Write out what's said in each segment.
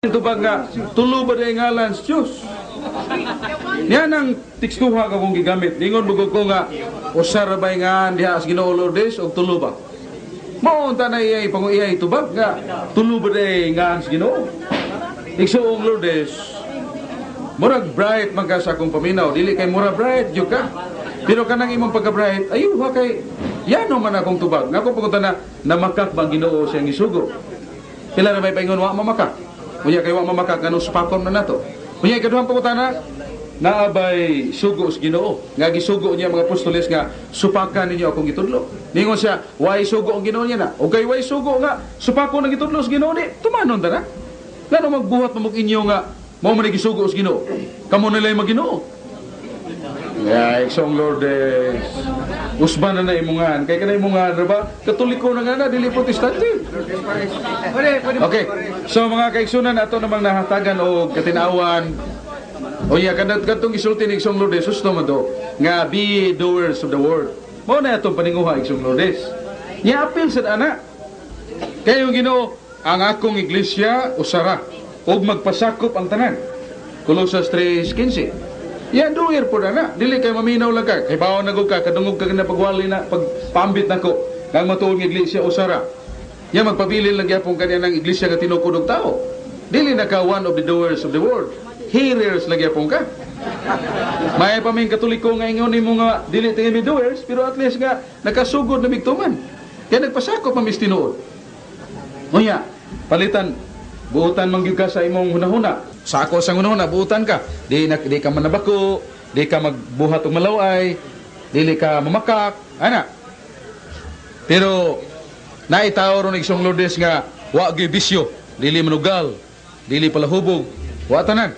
Ito ba nga, tulo ba na ngalan sa Diyos? Yan ang tikstuha ka kong gigamit. Ningon mo ko nga, usara ba nga diha as Ginoo Lourdes o tulo ba? Maunta na iyay pang iyay tubag nga, tulo ba na nga as Ginoo? Iksuong Lourdes, murag bright man ka sa akong paminaw, dili kay mura bright jud ka. Pero kanang imong pagka bright, ayo ha kay yano man akong tubag. Nga ko pagunta na namakak bang Ginoo siyang isugo. Kailan na may paingon wa mamakak? Kunya kay wa mamakak ganun spakon na nato. Kunya ikaduhang pangutana, naabay sugo sa Ginoo. Nga gisugo niya mga apostoles nga supakan ninyo akong gitudlo. Ningon siya, why sugo ang Ginoo niya na? O kay why sugo nga supako ng gitudlo sa Ginoo ni? Tumanon ta na. Ngano magbuhat mamog inyo nga mao man gisugo sa Ginoo. Kamo nilay maginoo. Yeah, isang Lourdes. Usban na na imungan. Kay kanay imungan, ba? Katoliko na nga na, dili protestante. Okay. So mga kaigsunan ato namang nahatagan o katinawan o iya kanat katong isulti ni Isong Lourdes susto man do nga be doers of the word. Mao na atong paninguha Isong Lourdes. Nya apil sa ana. Kayo Ginoo ang akong iglesia usara ug magpasakop ang tanan. Colossus 3:15. Yan doer po na. Dili kay maminaw lang ka. Kay bawon na ka, kadungog ka na pagwali na, pagpambit na ko. Nang matuon ng iglesia usara. Yan magpabilin lang yapon kanya ng iglesia nga tinukudog tao. Dili na ka one of the doers of the world. Hearers lang yapon ka. May pa may katoliko nga ingon mo nga dili tingin mi doers, pero at least nga nakasugod na bigtuman. Kaya nagpasakop ang tinuod. Ngunya, palitan, buutan man gyud ka sa imong hunahuna. Sa ako sa hunahuna, buutan ka. Di, na, di ka manabako, di ka magbuhat og malaway, dili ka mamakak, ana. Pero naitaw ron isang Lourdes nga wa gyud bisyo, dili manugal, dili palahubog, wa tanan.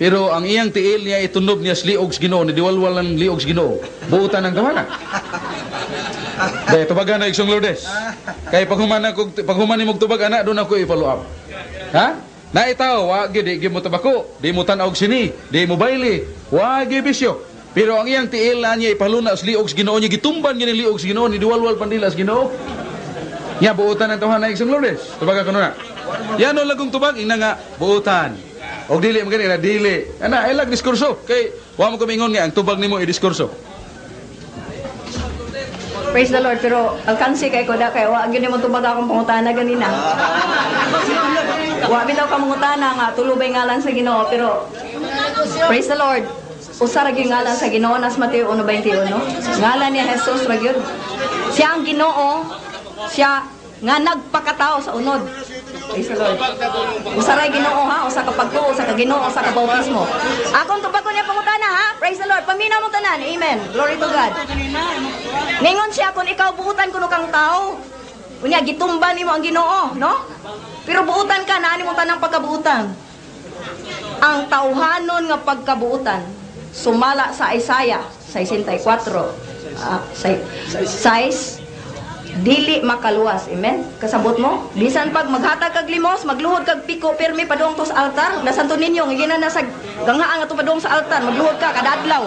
Pero ang iyang tiil niya itunob niya sa liog Ginoo, ni diwalwal ng liog Ginoo. Buutan ang tawanan. Dahil tubagan na isang Lourdes. Kaya paghuman ako, paghuman ni mong tubag anak, doon ako i-follow up. Ha? Na itaw, wa gyud di mo tabako, di mo tan-og sini, di mo baili, wa gyud bisyo. Pero ang iyang tiil na niya ipaluna sa liog sa Ginoo niya gitumban niya ni liog sa Ginoo ni diwalwal pandila sa Ginoo. Nya buutan ang tawanan na isang Lourdes. Tubagan ko na. Yan ang lagong tubag ina nga buutan. Og dili man kanila dili. Ana ilag diskurso kay wa mo kumingon nga ang tubag nimo i-diskurso. Praise the Lord, pero alkansi kay ko da kay wa gyud mo tubag akong pangutana ganina. Wa bitaw ka mangutana nga tulubay ngalan sa Ginoo pero Praise the Lord. Usa ra gyud ngalan sa Ginoo nas Mateo 1:21. Ngalan niya Jesus ra gyud. Siya ang Ginoo. Siya nga nagpakatao sa unod. Praise the Lord. Usa ra Ginoo ha, usa ka pagtuo, usa ka Ginoo, usa ka bautismo. Akong tubag ko niya pangutana ha. Praise the Lord. Paminaw mo tanan. Amen. Glory to God. Ningon siya kung ikaw buutan kuno kang tao. Unya gitumba nimo ang Ginoo, no? Pero buutan ka na ani mo tanang pagkabuutan. Ang tauhanon nga pagkabuutan sumala sa Isaiah 64. Uh, size dili makaluwas. Amen? Kasabot mo? Bisan pag maghatag kag limos, magluhod kag piko pirmi padung to sa altar, nasanto ninyo nga gina na sa gangaan nga to padung sa altar, magluhod ka kada adlaw.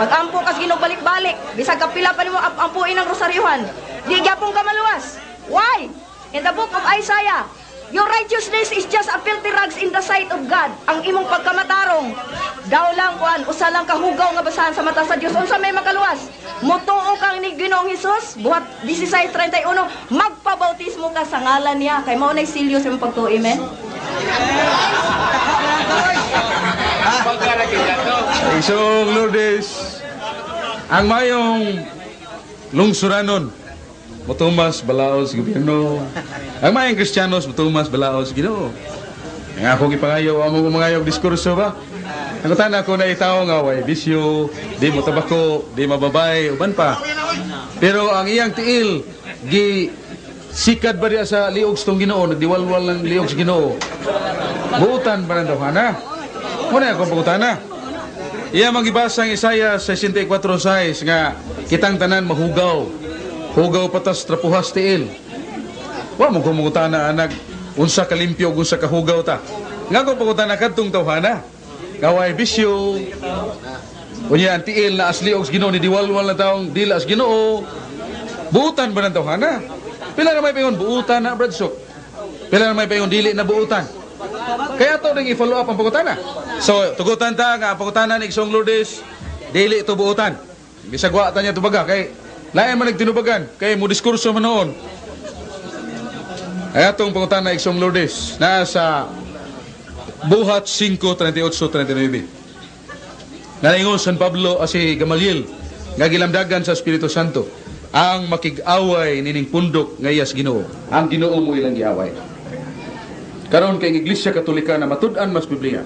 Magampo kas Ginoo balik-balik. Bisag kapila pa nimo ampuin ang rosaryuhan. Di gyapon ka maluwas. Why? In the book of Isaiah, Your righteousness is just a filthy rags in the sight of God. Ang imong pagkamatarong, daw lang kuan, usa lang kahugaw nga basahan sa mata sa Dios. Unsa may makaluwas? Mutuo kang ni Ginoong Hesus, buhat 16:31, magpabautismo ka sa ngalan niya kay mao nay silyo sa imong pagtuo, amen. Isong Lourdes, ang mayong lungsuranon, mutumas balaos gobyerno. Ang mayong Kristiyanos, mutumas balaos Ginoo. Ang akong ipangayo, amo mo mangayo og diskurso ba? Ang tanda ko na itaw nga way bisyo, di mo tabako, di mababay, uban pa. Pero ang iyang tiil, gi sikad ba diya sa liog sa Ginoo, nagdiwalwal ng liog sa Ginoo. Buutan ba daw hana? Muna akong pagutana. Iya magibasa ang Isaiah 64:6 nga kitang tanan mahugaw. Hugaw patas trapuhas tiil. Wa mo kumutana anak unsa ka limpyo ug unsa ka hugaw ta. Nga ko pagutana kadtong tawhana. Kaway bisyo. Unya ang tiil na asli og Ginoo ni diwalwal na taong dila as Ginoo. Buutan ba ng tawhana? Pila na may payon buutan na bradsok. Pila na may payon dili na buutan. Kaya to ning i-follow up ang pangutana. So, tugutan ta nga ang pangutana ni Isong Lourdes, dili ito buutan. Bisag wa ta niya tubaga kay lain man nagtinubagan kay mo diskurso man noon. Ay atong pangutana ni Isong Lourdes nasa Buhat 5:38-39. Naingon San Pablo o si Gamaliel nga gilamdagan sa Espiritu Santo ang makig-away nining pundok ngayas Ginoo. Ang Ginoo mo ilang giaway. Karon kay Iglesia Katolika na matud-an mas Biblia,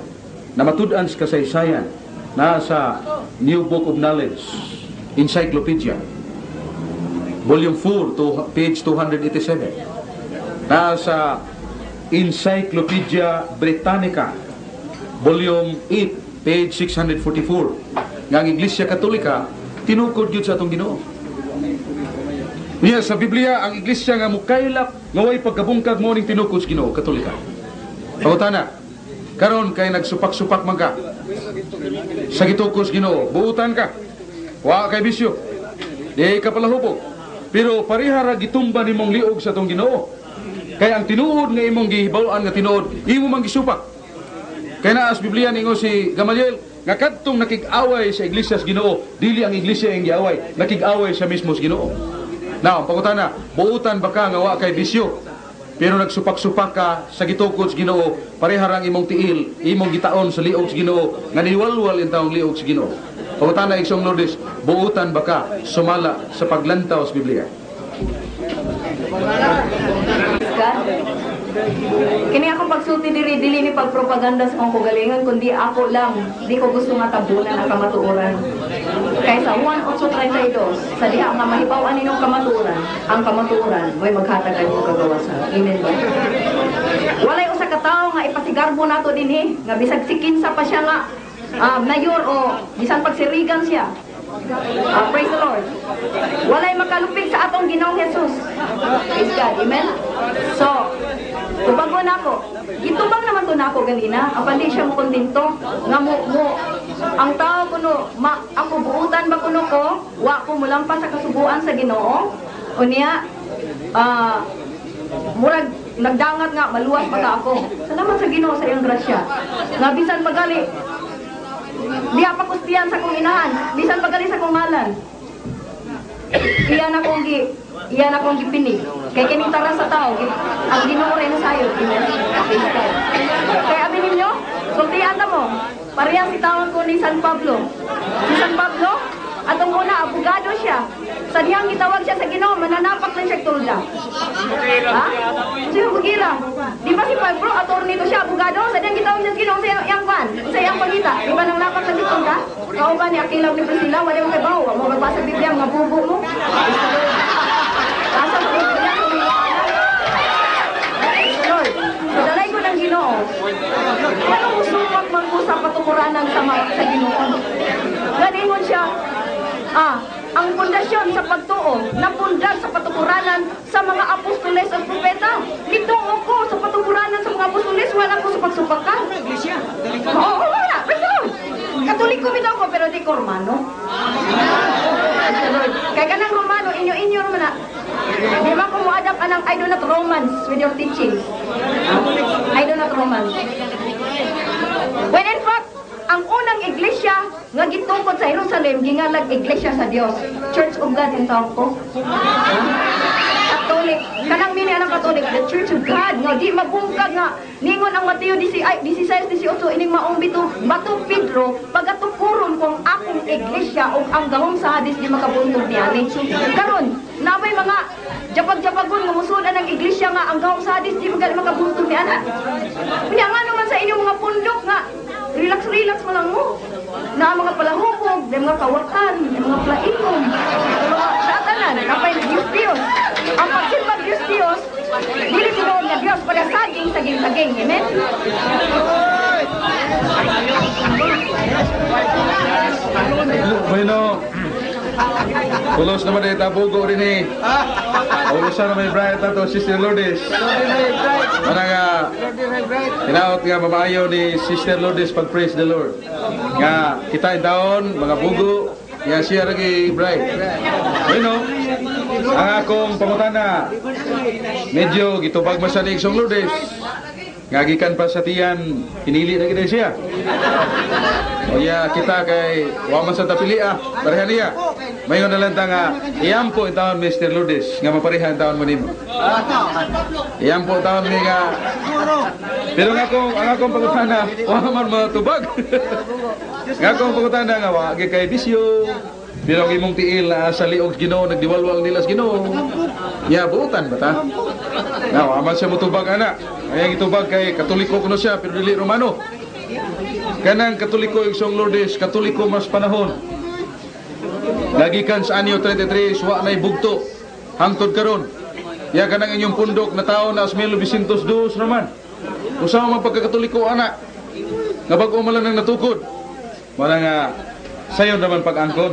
na matud-an sa kasaysayan, nasa New Book of Knowledge, Encyclopedia, Volume 4 to page 287. Nasa Encyclopedia Britannica, Volume 8, page 644. Nga ang Iglesia Katolika, tinukod yun sa atong Ginoo. Niya sa Biblia ang iglesia nga mukaylap nga way pagkabungkag mo ning tinukod sa Ginoo Katolika. Pangutana. Karon kay nagsupak-supak man ka. Sa gitukos Ginoo, buutan ka. Wa kay bisyo. Di ka palahubog. Pero pareha ra gitumba nimong liog sa tong Ginoo. Kay ang tinuod nga imong gihibaw-an nga tinuod, imo man gisupak. Kay naa sa Biblia ningo si Gamaliel nga kadtong nakig-away sa iglesia sa Ginoo, dili ang iglesia ang giaway, nakig-away siya mismo sa Ginoo. Now, ang pangutana, buutan ba ka nga wa kay bisyo? Pero nagsupak-supak ka sa gitukod sa Ginoo, pareharang imong tiil, imong gitaon sa liog sa Ginoo, nga niwalwal in taong liog sa Ginoo. Pangutana Iksong Lourdes, buutan ba ka sumala sa paglantaw sa Biblia? Kini akong pagsulti diri dili ni pagpropaganda sa kong kagalingan kundi ako lang di ko gusto nga tabunan ang kamatuoran. Kay sa 1.832 sa diha nga mahibaw-an ninong kamatuoran, ang kamatuoran mo'y maghatagan yung kagawasan. Amen ba? Walay usa ka tawo nga ipasigarbo nato dinhi nga bisag sikinsa pa siya nga ah, mayor o bisan pagsirigan siya. Ah, praise the Lord. Walay makalupig sa atong Ginoong Jesus. Praise God. Amen? So, tubago na ako. Gitubang naman to na ako ganina. Apan di siya mo kontento. Nga mo, mo, ang tao kuno, ma, ako buutan ba kuno ko, wa ko mulampas sa kasubuan sa Ginoo. O niya, ah, murag nagdangat nga maluwas pa ka ako. Salamat sa Ginoo sa iyang grasya. Nga bisan magali Di pa kustiyan sa kong inahan. Bisan magaling sa kong malan. Iyan akong gi iyan akong gipinig. Kay kining tara sa tao, ang Ginoo rin sayo. Kaya abi ninyo, sultian na mo. Parehas si tawag ko ni San Pablo. Si San Pablo, atong una, abogado siya. Sa diyang gitawag siya sa Ginoo, mananapak lang siya tulda. Ha? Sino bugira? Di ba si Pablo, attorney to siya, abogado? Sa diyang gitawag siya sa Ginoo, sa iyang kwan, sa iyang pagita. Di ba nang napak lang dito ka? Kao ba ni Akilaw ni Priscilla, wala mo kay Bao, mo magbasa Biblia, mga bubo mo. Asa sa Biblia, Lord, dalay ko ng Ginoo. Ano mo sumak man ko sa patukuranan sa mga sa Ginoo? Ganingon siya, ah, ang pundasyon sa pagtuo, napundar sa patukuranan sa mga apostoles at propeta. Nituo ko sa patukuranan sa mga apostoles, wala ko sa pagsubakan. Oo, oo, wala. Praise the Lord. Katoliko bitaw ko, pero di ko Romano. Kaya kanang Romano, inyo-inyo naman na. Di ba kung mo-adapt anang I do not romance with your teachings? I do not romance. When in fact, ang unang iglesia nga gitungkod sa Jerusalem gingalag iglesia sa Dios. Church of God in tawag ko. Catholic, kanang mini anang Catholic, the Church of God nga di mabungkag nga ningon ang Mateo 16 16 18 ining maong bito bato Pedro pagatukuron kung akong iglesia o ang gahom sa hadis di makabuntog niani. Karon, naway mga japag-japagon nga musudan ng iglesia nga ang gahom sa hadis di makabuntog ni ana. Kanya nga naman sa inyong mga pundok nga relax-relax mo lang mo. Na mga palahubog, may mga kawakan, may mga plainom, may mga satanan, kapay Diyos Diyos. Ang pagsimbag Diyos Diyos, dili tinuod nga Diyos pada saging, saging, saging. Amen? Bueno, Tulos naman dahil tabugo rin eh. Ulusan naman yung Brian Tato, Sister Lourdes. Mana nga, Hinaot nga mamayo ni Sister Lourdes pag praise the Lord. Nga kita taon, mga bugo, nga siya lagi bright. Bueno, ang akong pangutana, medyo gitubag man sa Lourdes. ngagikan pa sa tiyan, pinili na gid siya. O ya kita kay wa man sa tapili ah, pareha niya. Mayon na lang ta nga iyampo ang taon Mr. Lourdes nga mapareha ang taon mo nimo. Iyampo taon mi nga Pero nga kung ang akong pagutana, wa man matubag. nga akong pagutana nga wa gyud kay bisyo. Pero ang imong tiil na sa liog Ginoo nagdiwalwal nila sa Ginoo. Ya buutan ba ta? Nga wa man siya motubag ana. Ay itubag kay Katoliko kuno siya pero dili Romano. Kanang Katoliko isong Lourdes, Katoliko mas panahon. Lagi kan sa anyo 33, wa na'y bugto. Hangtod karon. Ya kanang inyong pundok na tao na Asmelo Vicintos Dos naman. Usaha man pagkakatoliko anak. Nga bago man lang nang natukod. Wala nga sayon naman pag-angkon.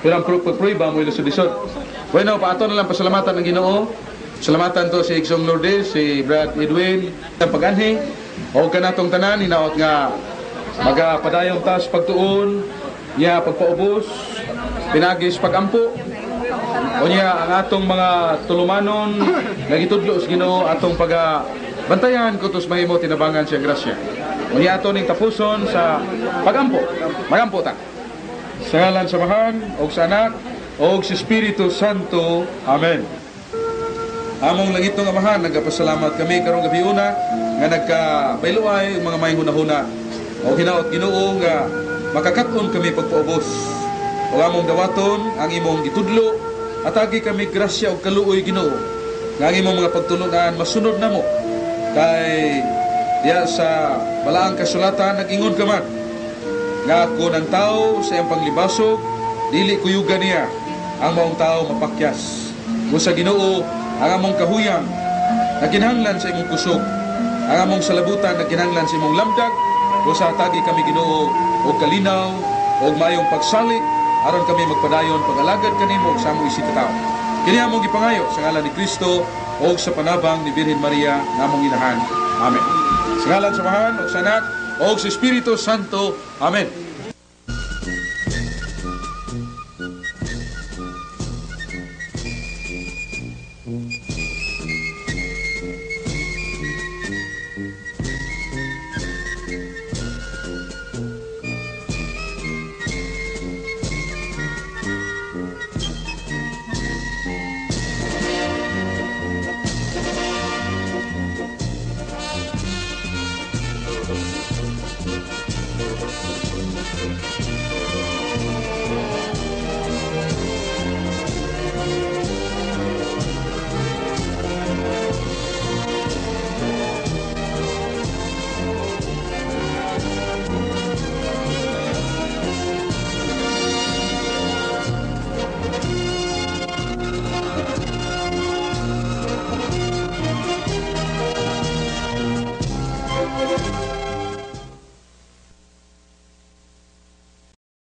Pero ang pagpruiba mo ilusod isod. Bueno, paato na lang pasalamatan ng Ginoo. Salamatan to si Iksong Lourdes, si Brad Edwin, ang pag-anhi. O kanatong tanan, hinaot nga magapadayong tas pagtuon, niya pagpaubos, pinagis pagampo, o niya ang atong mga tulumanon, nagitudlo sa Ginoo atong pag bantayan ko tos mahimo tinabangan siya grasya. O niya ato ning tapuson sa pagampo. Magampo ta. Sa ngalan sa Mahan, o sa Anak, o sa Espiritu Santo. Amen. Among lang itong amahan, nagpasalamat kami karong gabi una nga nagkabailuay mga may hunahuna. O hinaot Ginoo nga makakaton kami pagpaubos. O among dawaton ang imong gitudlo. At agi kami grasya o kaluoy Ginoo. Nga ang imong mga pagtulunan masunod namo kay diya sa balaang kasulatan nag-ingon ka man. Nga ako ng tao sa iyang panglibasog dili kuyugan niya. Ang maong tao mapakyas. Kung sa Ginoo ang among kahuyang na kinahanglan sa imong kusog, ang among salabutan na kinahanglan sa imong lamdag, o sa tagi kami Ginoo o kalinaw o mayong pagsali aron kami magpadayon pag-alagad kanimo sa among isip tao. Kini among gipangayo sa ngalan ni Kristo o sa panabang ni Birhen Maria nga among inahan. Amen. Sa ngalan sa Mahan o sa Anak o sa Espiritu Santo. Amen.